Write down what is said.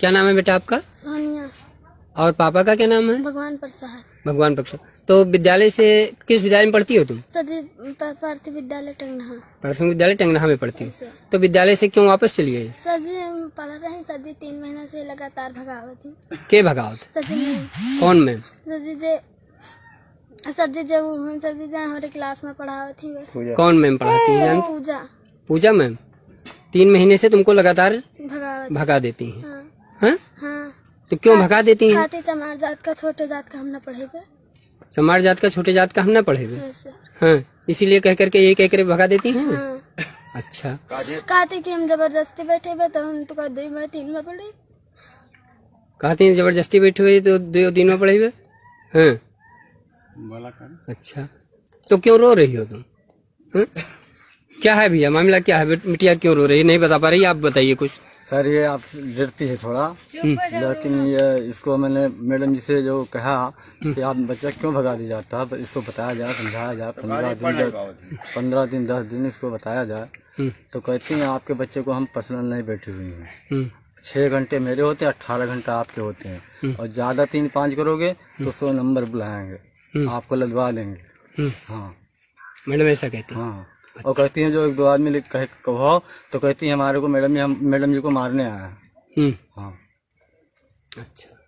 क्या नाम है बेटा आपका? सोनिया। और पापा का क्या नाम है? भगवान प्रसाद। भगवान प्रसाद। तो विद्यालय से किस विद्यालय में पढ़ती हो तुम? सदी विद्यालय टंगना प्राथमिक विद्यालय टंगनाहा में पढ़ती हो। तो विद्यालय से क्यों वापस चली गई? सदी पढ़ रहे सदी तीन महीना से लगातार भगावत। थी के भगावत? सदी में कौन मैम? सदी जे सदी जब सदी जे हमारे क्लास में पढ़ावत थी कौन मैम पढ़ाती है? पूजा। पूजा मैम तीन महीने से तुमको लगातार भगा देती हैं। हाँ? हाँ। तो क्यों भगा देती हैं? खाते चमार जात का छोटे जात का हम न पढ़ेगा समार जात का छोटे जात का हम ना पढ़े हाँ इसीलिए कह करके ये कह कर भगा देती हैं? हाँ। अच्छा। कहते कि हम ज़बरदस्ती बैठे हुए तो हम तो कह दे तीन में पढ़े। कहती हैं ज़बरदस्ती बैठे हुए तो दो दिन में पढ़े हुए? हाँ। अच्छा। तो क्यों रो रही हो तुम? हाँ? क्या है भैया मामला क्या है? बिटिया क्यों रो रही है? नहीं बता पा रही आप बताइए कुछ। सर ये आप डरती है थोड़ा। लेकिन ये इसको मैंने मैडम जी से जो कहा कि आप बच्चा क्यों भगा दिया जाता है इसको बताया जाए समझाया जाए पंद्रह दिन पंद्रह दिन दस दिन इसको बताया जाए। हम्म, तो कहती हैं आपके बच्चे को हम पर्सनल नहीं बैठे हुए हैं। हम्म, छह घंटे मेरे होते हैं अट्ठारह घंटा आपके होते हैं। और ज़्यादा तीन पाँच करोगे तो सौ नंबर बुलाएँगे। आपको लगवा देंगे। हम्म। हाँ। मैडम ऐसा कहते हैं। हाँ। और कहती है जो एक दो आदमी कहे कहो तो कहती है हमारे को मैडम जी हम मैडम जी को मारने आया है। हम्म, हाँ। अच्छा।